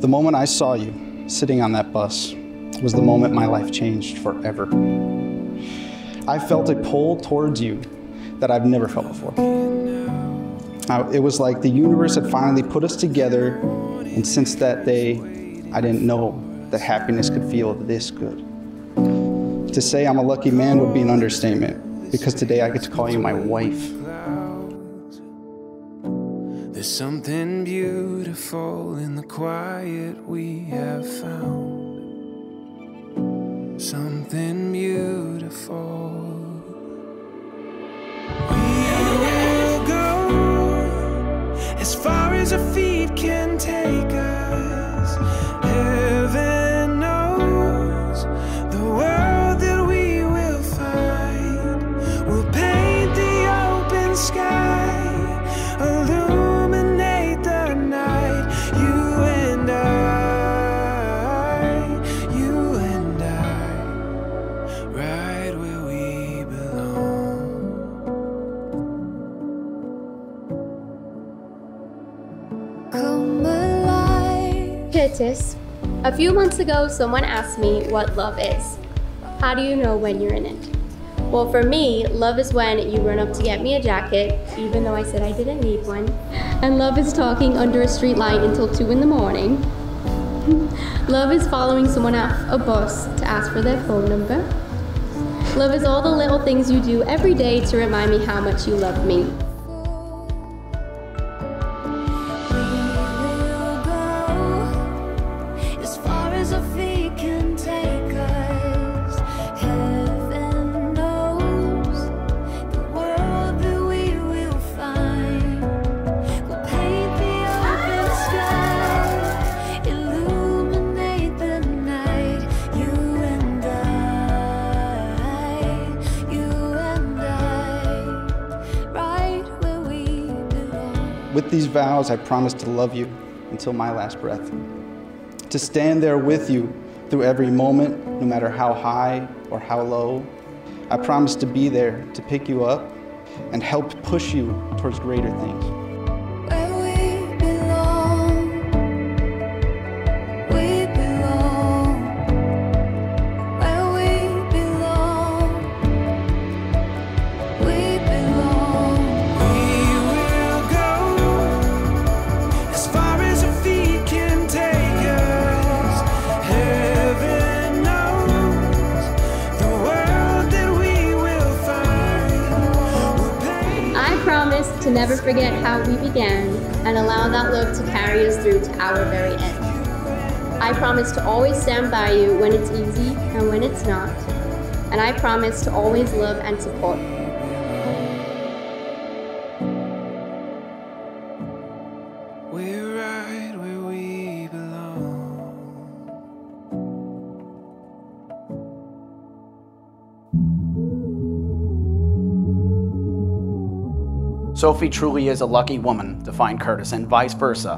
The moment I saw you sitting on that bus was the moment my life changed forever. I felt a pull towards you that I've never felt before. it was like the universe had finally put us together, and since that day, I didn't know that happiness could feel this good. To say I'm a lucky man would be an understatement, because today I get to call you my wife. There's something beautiful in the quiet we have found. Something beautiful. We will go as far as our feet a few months ago, someone asked me what love is. How do you know when you're in it? Well, for me, love is when you run up to get me a jacket, even though I said I didn't need one. And love is talking under a street light until 2 in the morning. love is following someone off a bus to ask for their phone number. Love is all the little things you do every day to remind me how much you love me. With these vows, I promise to love you until my last breath. To stand there with you through every moment, no matter how high or how low. I promise to be there to pick you up and help push you towards greater things. Never forget how we began and allow that love to carry us through to our very end. I promise to always stand by you when it's easy and when it's not. And I promise to always love and support. We're Sophie truly is a lucky woman to find Curtis, and vice versa.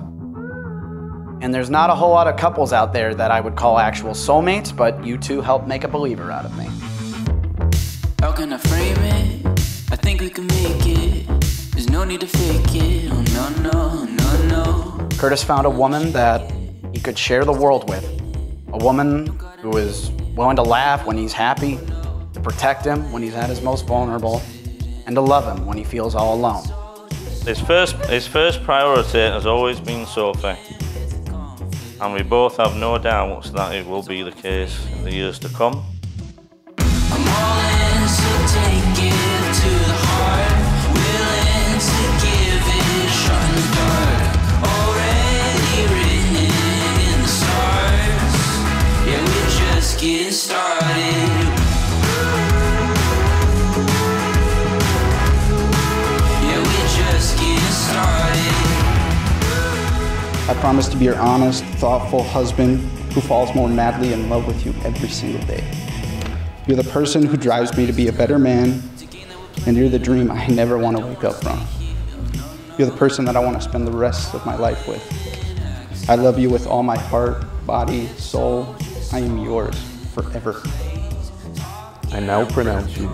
And there's not a whole lot of couples out there that I would call actual soulmates, but you two helped make a believer out of me. How can I frame it? I think we can make it. There's no need to fake it. Oh no, no, no, no. Curtis found a woman that he could share the world with. A woman who is willing to laugh when he's happy, to protect him when he's at his most vulnerable, and to love him when he feels all alone. His first, his first priority has always been Sophie. And we both have no doubts that it will be the case in the years to come. Promise to be your honest, thoughtful husband who falls more madly in love with you every single day. You're the person who drives me to be a better man, and you're the dream I never want to wake up from. You're the person that I want to spend the rest of my life with. I love you with all my heart, body, soul. I am yours forever. I now pronounce you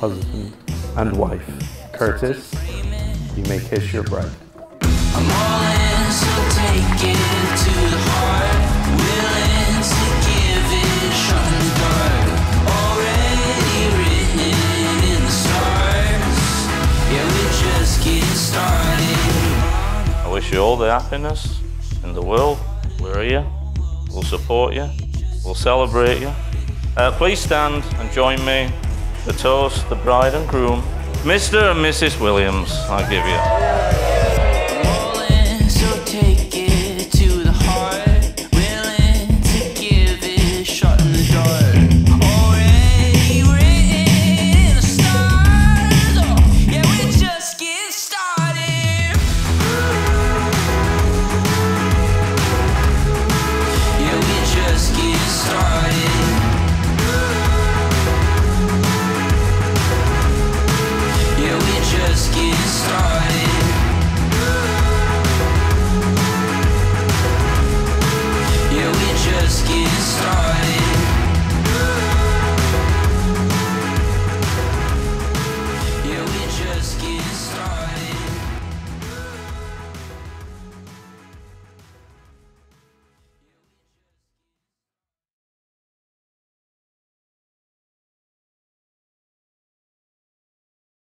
husband and wife. Curtis, you may kiss your bride. Wish you all the happiness in the world. We're here. We'll support you. We'll celebrate you. Uh, please stand and join me to toast the bride and groom, Mr. and Mrs. Williams. I give you.